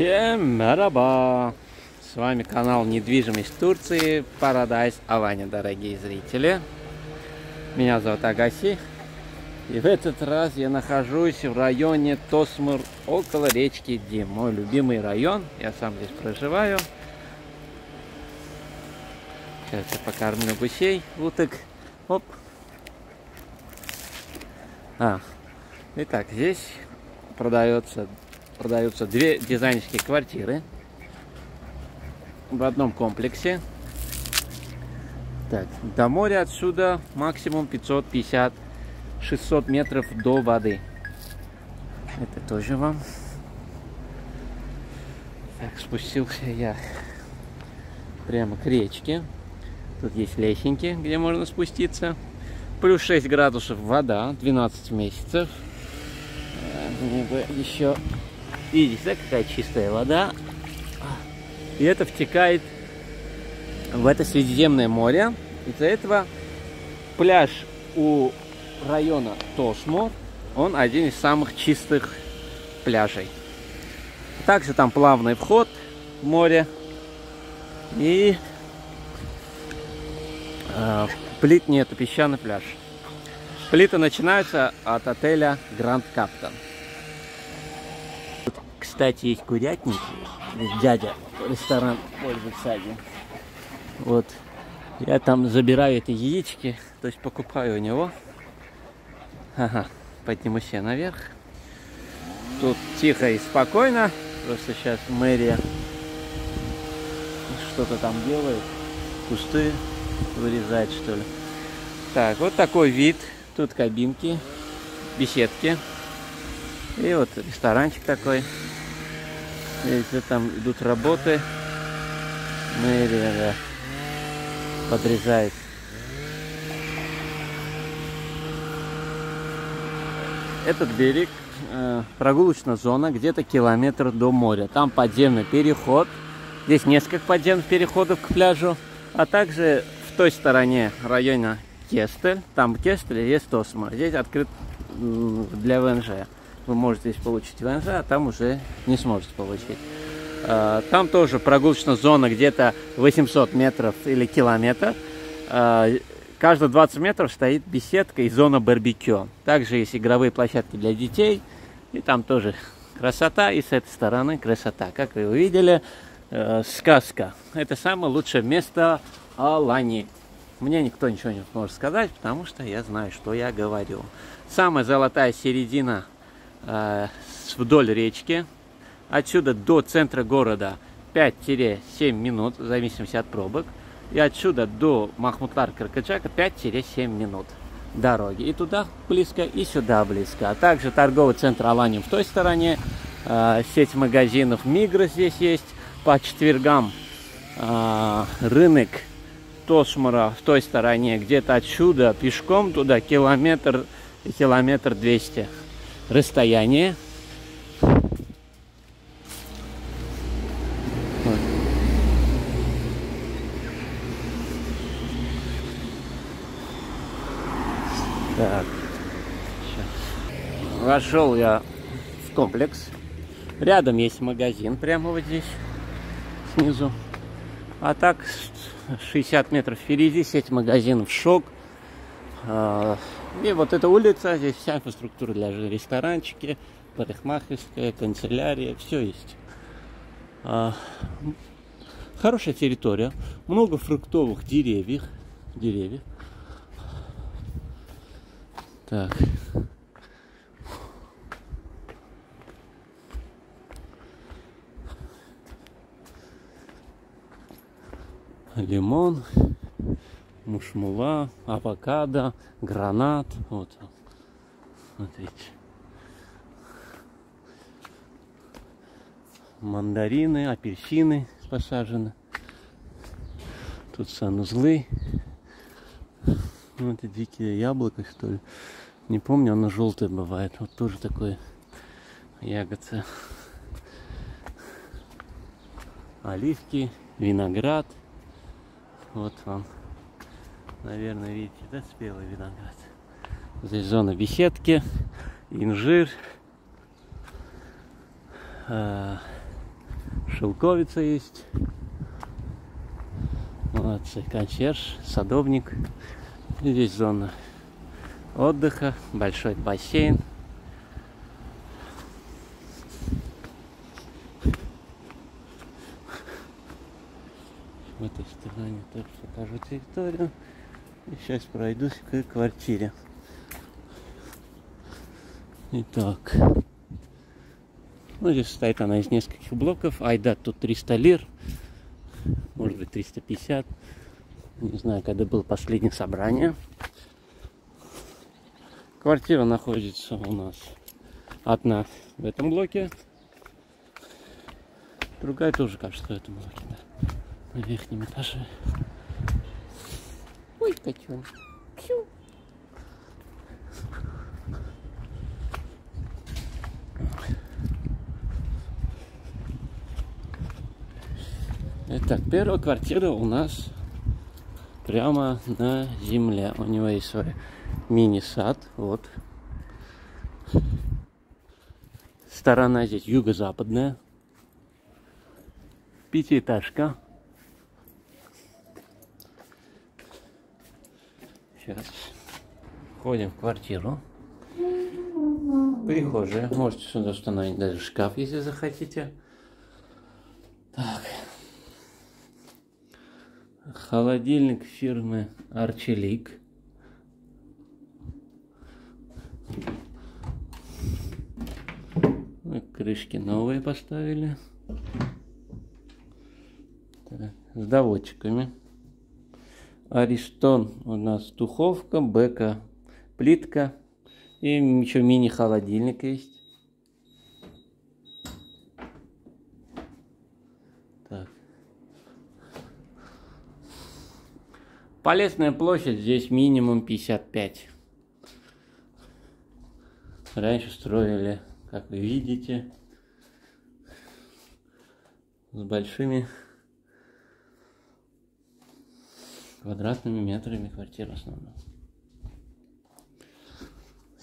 Всем мераба! С вами канал Недвижимость Турции Paradise Аваня, дорогие зрители. Меня зовут Агаси. И в этот раз я нахожусь в районе Тосмур, около речки Дим. Мой любимый район. Я сам здесь проживаю. Сейчас я покормлю гусей, уток. Оп. А, итак, здесь продается, продаются две дизайнерские квартиры в одном комплексе. Так, до моря отсюда максимум 550-600 метров до воды. Это тоже вам. Так, спустился я прямо к речке. Тут есть лесенки, где можно спуститься. Плюс 6 градусов вода, 12 месяцев. Мне бы еще... Видите, да, какая чистая вода. И это втекает в это Средиземное море. Из-за этого пляж у района Тосмор, он один из самых чистых пляжей. Также там плавный вход в море. И э, плит нет, песчаный пляж. Плиты начинаются от отеля Гранд Каптон. Кстати, есть курятники. Дядя ресторан пользуется один. Вот. Я там забираю эти яички, то есть покупаю у него. Ага, поднимусь я наверх. Тут тихо и спокойно. Просто сейчас мэрия что-то там делает. Кусты вырезает, что ли. Так, вот такой вид. Тут кабинки, беседки. И вот ресторанчик такой. Видите, там идут работы. Мэрия да, подрезает. Этот берег, э, прогулочная зона, где-то километр до моря. Там подземный переход. Здесь несколько подземных переходов к пляжу. А также в той стороне района Кестель, там Кестель есть Тосма. Здесь открыт для ВНЖ вы можете здесь получить ВНЖ, а там уже не сможете получить. А, там тоже прогулочная зона где-то 800 метров или километр. А, каждые 20 метров стоит беседка и зона барбекю. Также есть игровые площадки для детей. И там тоже красота. И с этой стороны красота. Как вы увидели, э, сказка. Это самое лучшее место Алани. Мне никто ничего не может сказать, потому что я знаю, что я говорю. Самая золотая середина вдоль речки. Отсюда до центра города 5-7 минут, в зависимости от пробок. И отсюда до Махмутлар-Каркачака 5-7 минут дороги. И туда близко, и сюда близко. А также торговый центр Аланиум в той стороне. Э, сеть магазинов Мигра здесь есть. По четвергам э, рынок Тосмара в той стороне. Где-то отсюда пешком туда километр, километр двести расстояние. Так. Сейчас. Вошел я в комплекс. Рядом есть магазин, прямо вот здесь, снизу. А так, 60 метров впереди сеть магазинов «Шок». И вот эта улица, здесь вся инфраструктура для ресторанчики, парикмахерская, канцелярия, все есть. А, хорошая территория, много фруктовых деревьев, деревьев. Так. Лимон мушмула, авокадо, гранат. Вот. Смотрите. Мандарины, апельсины посажены. Тут санузлы. Ну, это дикие яблоко, что ли. Не помню, оно желтое бывает. Вот тоже такое ягодца. Оливки, виноград. Вот вам Наверное, видите, да, спелый виноград. Здесь зона беседки, инжир, э, Шелковица есть. Молодцы. Консьерж, садовник. здесь зона отдыха, большой бассейн. В этой стороне тоже покажу территорию. И сейчас пройдусь к квартире. Итак. Ну, здесь стоит она из нескольких блоков. Айда тут 300 лир. Может быть 350. Не знаю, когда было последнее собрание. Квартира находится у нас одна в этом блоке. Другая тоже, кажется, в этом блоке, да. На верхнем этаже. Котенок. Пью. Итак, первая квартира у нас прямо на земле. У него есть свой мини-сад. Вот. Сторона здесь юго-западная. Пятиэтажка. Сейчас. Входим в квартиру. Прихожая. Можете сюда установить даже шкаф, если захотите. Так. Холодильник фирмы Арчелик. Крышки новые поставили. С доводчиками. Аристон у нас духовка, бека, плитка. И еще мини-холодильник есть. Так. Полезная площадь здесь минимум 55. Раньше строили, как вы видите, с большими квадратными метрами квартир в основном.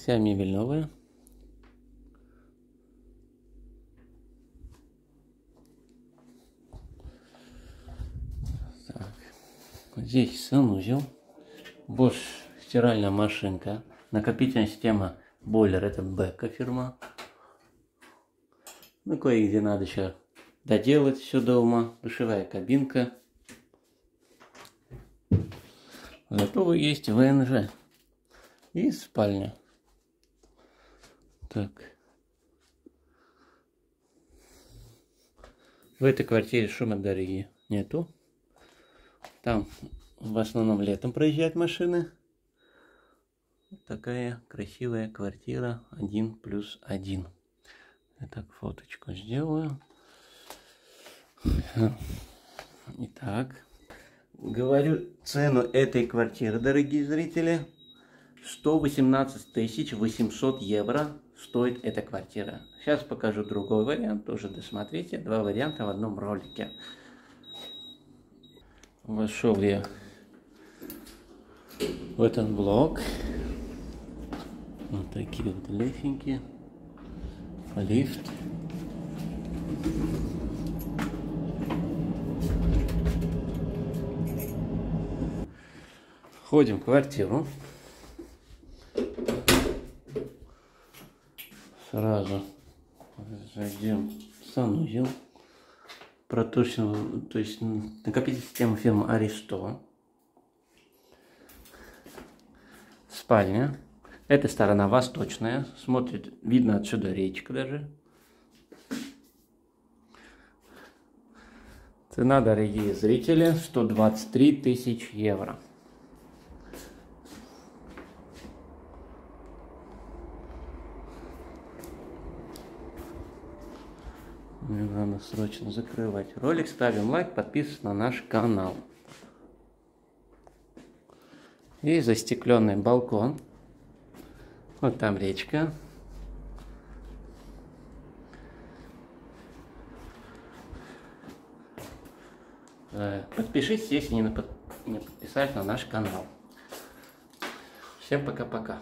Вся мебель новая. Так. Здесь санузел. Bosch стиральная машинка. Накопительная система бойлер. Это Бека фирма. Ну, кое-где надо еще доделать все дома. Душевая кабинка. Зато есть ВНЖ. И спальня. Так. В этой квартире шумодороги нету. Там в основном летом проезжают машины. Такая красивая квартира один плюс один. Я так фоточку сделаю. Итак, говорю цену этой квартиры, дорогие зрители. 118 800 евро стоит эта квартира. Сейчас покажу другой вариант, тоже досмотрите. Два варианта в одном ролике. Вошел я в этот блок. Вот такие вот лесенки. Лифт. Входим в квартиру. Сразу зайдем в санузел. Проточную, то есть накопительная система фирмы Аристо. Спальня. Эта сторона восточная. Смотрит, видно отсюда речка даже. Цена, дорогие зрители, 123 тысяч евро. Мне надо срочно закрывать ролик. Ставим лайк, подписывайтесь на наш канал. И застекленный балкон. Вот там речка. Э, подпишитесь, если не подписались на наш канал. Всем пока-пока.